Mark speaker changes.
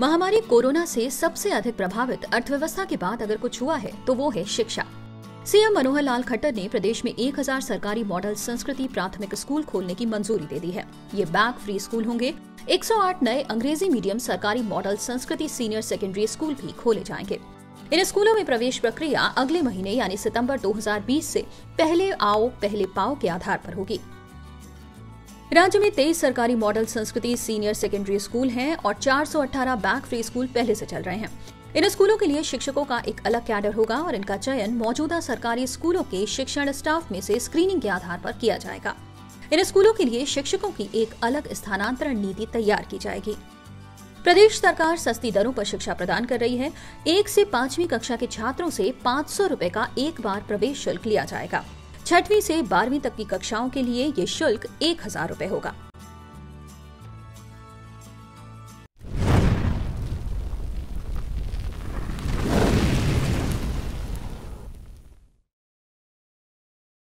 Speaker 1: महामारी कोरोना से सबसे अधिक प्रभावित अर्थव्यवस्था के बाद अगर कुछ हुआ है तो वो है शिक्षा। सीएम मनोहर लाल खट्टर ने प्रदेश में 1000 सरकारी मॉडल संस्कृति प्राथमिक स्कूल खोलने की मंजूरी दे दी है। ये बैग फ्री स्कूल होंगे। 108 नए अंग्रेज़ी मीडियम सरकारी मॉडल संस्कृति सीनियर सेकेंडरी स्कूल भी खोले जाएँगे। इन स्कूलों में प्रवेश प्रक्रिया अगले महीने, यानी सितंबर 2020 से पहले आओ, पहले पाओ के आधार पर होगी। राज्य में तेईस सरकारी मॉडल संस्कृति सीनियर सेकेंडरी स्कूल हैं और 418 बैक फ्री स्कूल पहले से चल रहे हैं। इन स्कूलों के लिए शिक्षकों का एक अलग कैडर होगा और इनका चयन मौजूदा सरकारी स्कूलों के शिक्षण स्टाफ में से स्क्रीनिंग के आधार पर किया जाएगा। इन स्कूलों के लिए शिक्षकों की एक अलग स्थानांतरण नीति तैयार की जाएगी। प्रदेश सरकार सस्ती दरों पर शिक्षा प्रदान कर रही है। एक से पांचवी कक्षा के छात्रों से पाँच सौ का एक बार प्रवेश शुल्क लिया जाएगा। छठवीं से बारहवीं तक की कक्षाओं के लिए ये शुल्क एक हज़ार रूपए होगा।